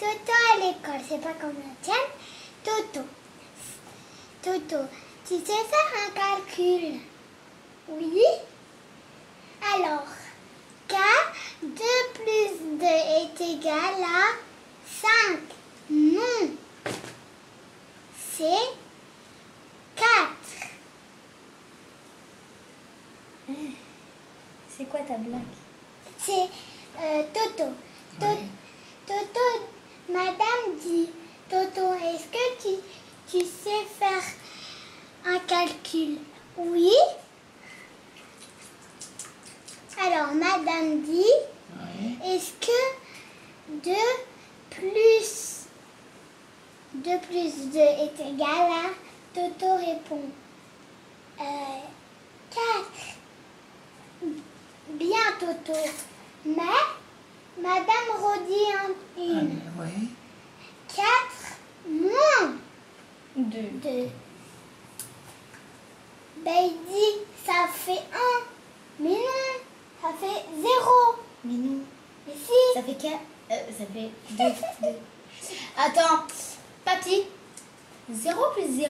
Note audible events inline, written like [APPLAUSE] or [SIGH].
Toto à l'école, c'est pas comme la tienne. Toto. Toto, tu sais faire un calcul? Oui Alors, 4, 2 plus 2 est égal à 5. Non. C'est 4. C'est quoi ta blague? C'est euh, Toto. To- Ouais. Toto, madame dit, Toto, est-ce que tu, sais faire un calcul Oui. Alors, madame dit, est-ce que 2 plus 2 plus 2 est égal à Toto répond euh, 4. Bien Toto. Mais Madame redit en Ah, une. mais ouais. 4 moins Deux. 2. Ben il dit ça fait 1. Mais non, ça fait 0. Mais non. Mais si. Ça fait quatre. euh, ça fait deux. deux. [LAUGHS] Attends. Papy. 0 plus 0.